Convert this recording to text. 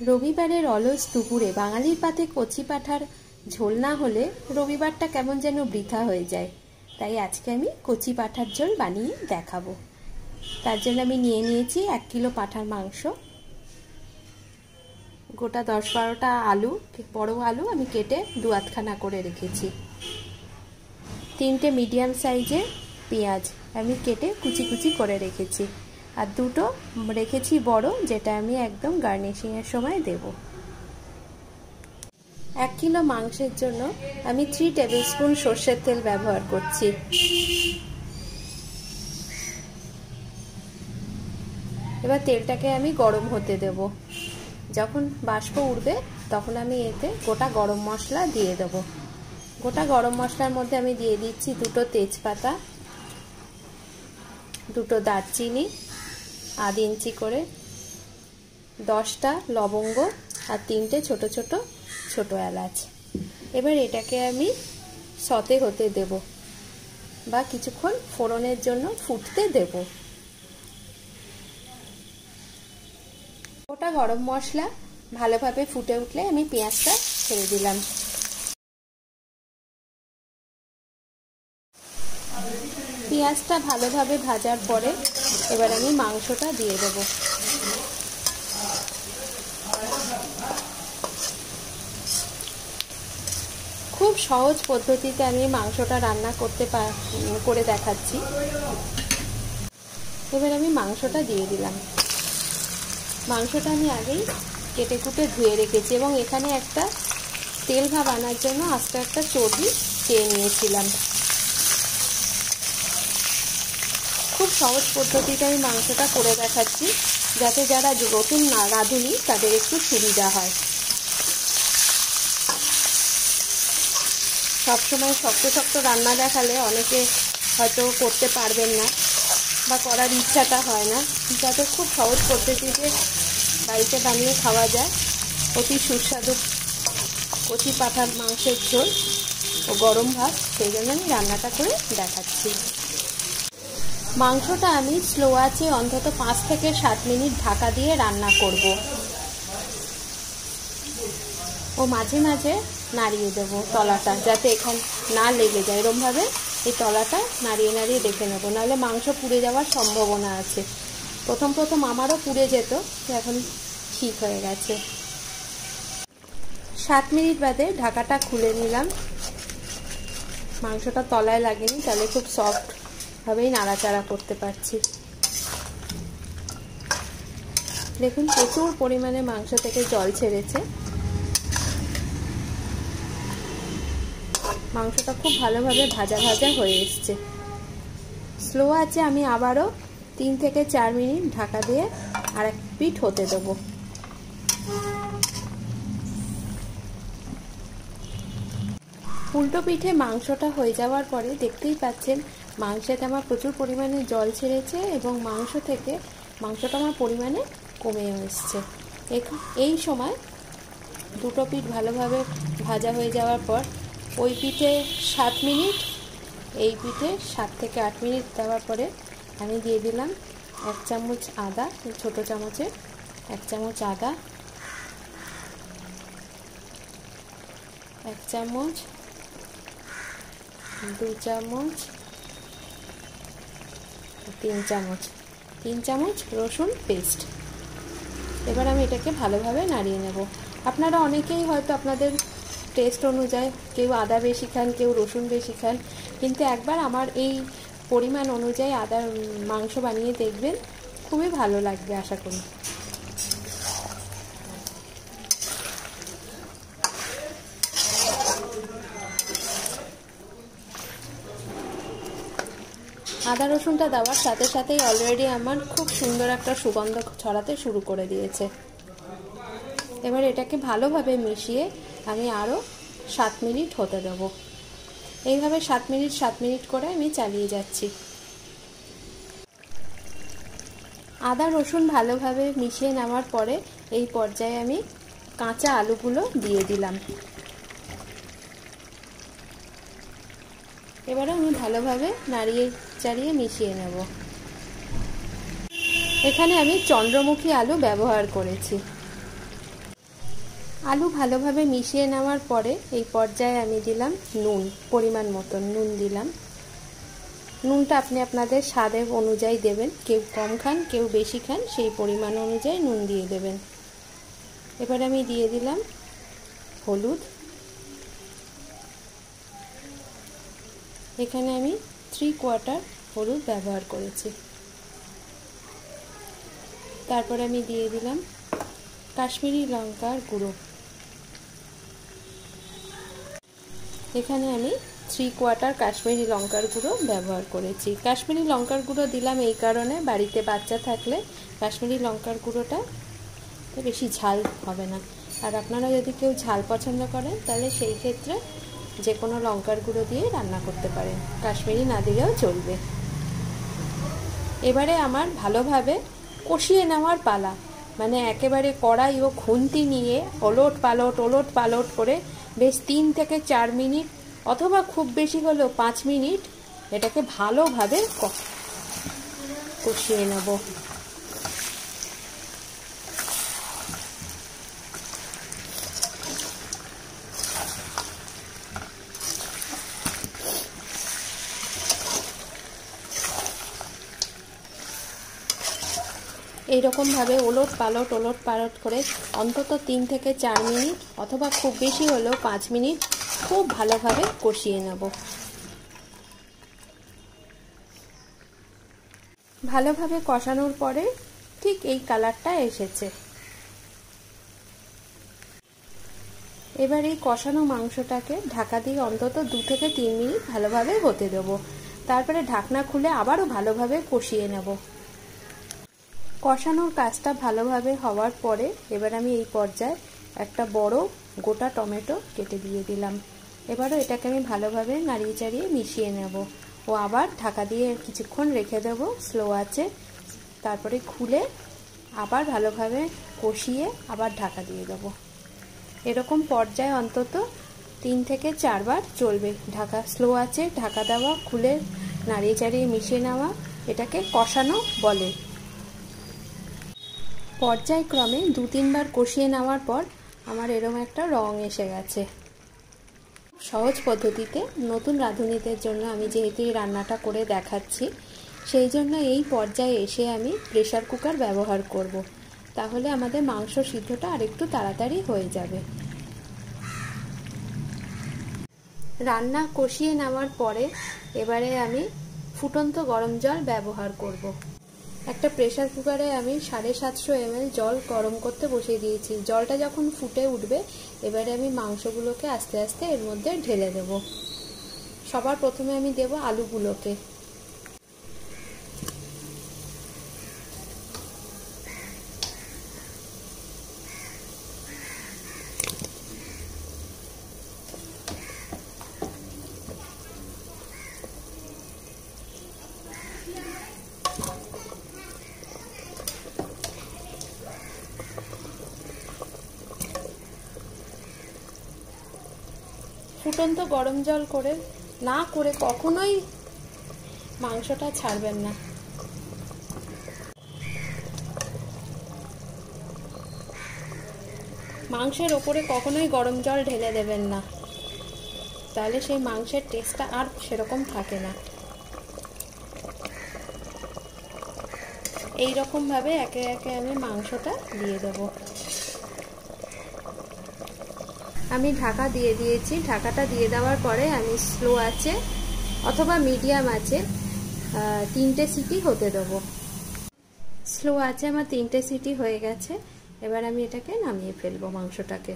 রবিবারের অলস দুপুরে বাঙালির পাতে কচি পাঠার ঝোল না হলে রবিবারটা কেমন যেন বৃথা হয়ে যায়। তাই আজকে আমি কচি পাঠার ঝোল বানিয়ে দেখাবো। তার জন্য আমি নিয়ে নিয়েছি এক কিলো পাঠার মাংস। গোটা দশ বারোটা আলু, বড় আলু আমি কেটে দু আধখানা করে রেখেছি। তিনটে মিডিয়াম সাইজের পেঁয়াজ আমি কেটে কুচি কুচি করে রেখেছি। আর দুটো রেখেছি বড়, যেটা আমি একদম গার্নিশিংয়ের সময় দেব। এক কিলো মাংসের জন্য আমি থ্রি টেবিল স্পুন সর্ষের তেল ব্যবহার করছি। এবার তেলটাকে আমি গরম হতে দেব। যখন বাষ্প উঠবে, তখন আমি এতে গোটা গরম মশলা দিয়ে দেব। গোটা গরম মশলার মধ্যে আমি দিয়ে দিচ্ছি দুটো তেজপাতা, দুটো দারচিনি আধ ইঞ্চি করে। দশটা লবঙ্গ আর তিনটে ছোট ছোট ছোট এলাচ। এবার এটাকে আমি সতে হতে দেব বা কিছুক্ষণ ফোড়নের জন্য ফুটতে দেব। ওটা গরম মশলা ভালোভাবে ফুটে উঠলে আমি পেঁয়াজটা ছেড়ে দিলাম। পেঁয়াজটা ভালোভাবে ভাজার পরে এবার আমি মাংসটা দিয়ে দেবো। খুব সহজ পদ্ধতিতে আমি মাংসটা রান্না করতে করে দেখাচ্ছি। এবার আমি মাংসটা দিয়ে দিলাম। মাংসটা আমি আগেই কেটে কুটে ধুয়ে রেখেছি এবং এখানে একটা তেল ভাব আনার জন্য আস্তে একটা চর্বি চেয়ে নিয়েছিলাম। খুব সহজ পদ্ধতিতে আমি মাংসটা করে দেখাচ্ছি, যাতে যারা নতুন না রাঁধুনি, তাদের একটু সুবিধা হয়। সবসময় শক্ত শক্ত রান্না দেখালে অনেকে হয়তো করতে পারবেন না বা করার ইচ্ছাটা হয় না। যাতে খুব সহজ পদ্ধতিতে বাড়িতে বানিয়ে খাওয়া যায়। অতি সুস্বাদু কচি পাঠার মাংসের ঝোল ও গরম ভাত, সেই জন্য আমি রান্নাটা করে দেখাচ্ছি। মাংসটা আমি স্লো আছে অন্তত পাঁচ থেকে সাত মিনিট ঢাকা দিয়ে রান্না করব। ও মাঝে মাঝে নাড়িয়ে দেব তলাটা, যাতে এখান না লেগে যায়। এরমভাবে এই তলাটা নাড়িয়ে নাড়িয়ে দেখে নেব। নাহলে মাংস পুড়ে যাওয়ার সম্ভাবনা আছে। প্রথম প্রথম আমারও পুড়ে যেত এখন ঠিক হয়ে গেছে। সাত মিনিট বাদে ঢাকাটা খুলে নিলাম। মাংসটা তলায় লাগেনি, তাহলে খুব সফট ভাবেই নাড়াচাড়া করতে পারছি। দেখুন, প্রচুর পরিমাণে মাংস থেকে জল ছেড়েছে। মাংসটা খুব ভালোভাবে ভাজা ভাজা হয়ে এসছে। স্লো আছে, আমি আবারও তিন থেকে চার মিনিট ঢাকা দিয়ে আর এক পিঠ হতে দেবো। উল্টো পিঠে মাংসটা হয়ে যাওয়ার পরে দেখতেই পাচ্ছেন মাংসেতে আমার প্রচুর পরিমাণে জল ছেড়েছে এবং মাংস থেকে মাংসটা আমার পরিমাণে কমেও এসছে। এই সময় দুটো পিঠ ভালোভাবে ভাজা হয়ে যাওয়ার পর ওই পিঠে সাত মিনিট, এই পিঠে সাত থেকে আট মিনিট দেওয়ার পরে আমি দিয়ে দিলাম এক চামচ আদা, ছোট চামচে এক চামচ আদা, এক চামচ, দু চামচ তিন চামচ। তিন চামচ রসুন পেস্ট এবার আমি এটাকে ভালোভাবে নাড়িয়ে নেব। আপনারা অনেকেই হয়তো আপনাদের টেস্ট অনুযায়ী কেউ আদা বেশি খান, কেউ রসুন বেশি খান, কিন্তু একবার আমার এই পরিমাণ অনুযায়ী আদার মাংস বানিয়ে দেখবেন, খুবই ভালো লাগবে আশা করি। আদা রসুনটা দেওয়ার সাথে সাথেই অলরেডি আমার খুব সুন্দর একটা সুগন্ধ ছড়াতে শুরু করে দিয়েছে। এবার এটাকে ভালোভাবে মিশিয়ে আমি আরও সাত মিনিট হতে দেব। এইভাবে সাত মিনিট সাত মিনিট করে আমি চালিয়ে যাচ্ছি। আদা রসুন ভালোভাবে মিশিয়ে নেওয়ার পরে এই পর্যায়ে আমি কাঁচা আলুগুলো দিয়ে দিলাম। এবারে আমি ভালোভাবে নাড়িয়ে চাড়িয়ে মিশিয়ে নেব। এখানে আমি চন্দ্রমুখী আলু ব্যবহার করেছি। আলু ভালোভাবে মিশিয়ে নেওয়ার পরে এই পর্যায়ে আমি দিলাম নুন, পরিমাণ মতন নুন দিলাম। নুনটা আপনি আপনাদের স্বাদের অনুযায়ী দেবেন, কেউ কম খান, কেউ বেশি খান, সেই পরিমাণ অনুযায়ী নুন দিয়ে দেবেন। এবার আমি দিয়ে দিলাম হলুদ এখানে আমি থ্রি কোয়ার্টার হলুদ ব্যবহার করেছি। তারপর আমি দিয়ে দিলাম কাশ্মীরি লঙ্কার গুঁড়ো। এখানে আমি থ্রি কোয়ার্টার কাশ্মীরি লঙ্কার গুঁড়ো ব্যবহার করেছি। কাশ্মীরি লঙ্কার গুঁড়ো দিলাম এই কারণে বাড়িতে বাচ্চা থাকলে কাশ্মীরি লঙ্কার গুঁড়োটা বেশি ঝাল হবে না। আর আপনারা যদি কেউ ঝাল পছন্দ করেন, তাহলে সেই ক্ষেত্রে যে কোনো লঙ্কার গুঁড়ো দিয়ে রান্না করতে পারেন। কাশ্মীরি না দিলেও চলবে। এবারে আমার ভালোভাবে কষিয়ে নেওয়ার পালা। মানে একেবারে কড়াই ও খুন্তি নিয়ে ওলট পালট ওলট পালট করে বেশ তিন থেকে চার মিনিট অথবা খুব বেশি হলেও পাঁচ মিনিট এটাকে ভালোভাবে কষিয়ে নেব। এইরকমভাবে ওলট পালট ওলট পালট করে অন্তত তিন থেকে চার মিনিট অথবা খুব বেশি হলেও পাঁচ মিনিট খুব ভালোভাবে কষিয়ে নেব। ভালোভাবে কষানোর পরে ঠিক এই কালারটা এসেছে। এবার এই কষানো মাংসটাকে ঢাকা দিয়ে অন্তত দু থেকে তিন মিনিট ভালোভাবে হতে দেবো। তারপরে ঢাকনা খুলে আবারও ভালোভাবে কষিয়ে নেব। কষানোর কাজটা ভালোভাবে হওয়ার পরে এবার আমি এই পর্যায়ে একটা বড় গোটা টমেটো কেটে দিয়ে দিলাম। এবারও এটাকে আমি ভালোভাবে নাড়িয়ে চাড়িয়ে মিশিয়ে নেব। ও আবার ঢাকা দিয়ে কিছুক্ষণ রেখে দেব, স্লো আছে। তারপরে খুলে আবার ভালোভাবে কষিয়ে আবার ঢাকা দিয়ে দেবো। এরকম পর্যায়ে অন্তত তিন থেকে চারবার চলবে। ঢাকা স্লো আছে, ঢাকা দেওয়া, খুলে নাড়িয়ে চাড়িয়ে মিশিয়ে নেওয়া, এটাকে কষানো বলে। পর্যায়ক্রমে দু তিনবার কষিয়ে নেওয়ার পর আমার এরম একটা রং এসে গেছে সহজ পদ্ধতিতে নতুন রাঁধুনিদের জন্য আমি যেহেতু এই রান্নাটা করে দেখাচ্ছি, সেই জন্য এই পর্যায়ে এসে আমি প্রেশার কুকার ব্যবহার করব। তাহলে আমাদের মাংস সিদ্ধটা আরেকটু তাড়াতাড়ি হয়ে যাবে রান্না কষিয়ে নেওয়ার পরে এবারে আমি ফুটন্ত গরম জল ব্যবহার করব। একটা প্রেশার কুকারে আমি সাড়ে সাতশো এমএল জল গরম করতে বসিয়ে দিয়েছি। জলটা যখন ফুটে উঠবে, এবারে আমি মাংসগুলোকে আস্তে আস্তে এর মধ্যে ঢেলে দেব। সবার প্রথমে আমি দেব আলুগুলোকে। ফুটন্ত গরম জল করে, না করে কখনোই মাংসটা ছাড়বেন না। মাংসের ওপরে কখনোই গরম জল ঢেলে দেবেন না। তাহলে সেই মাংসের টেস্টটা আর সেরকম থাকে না। এই ভাবে একে একে আমি মাংসটা দিয়ে দেবো। আমি ঢাকা দিয়ে দিয়েছি। ঢাকাটা দিয়ে দেওয়ার পরে আমি স্লো আছে অথবা মিডিয়াম আছে তিনটে সিটি হতে দেবো। স্লো আছে, আমার তিনটে সিটি হয়ে গেছে। এবার আমি এটাকে নামিয়ে ফেলব মাংসটাকে।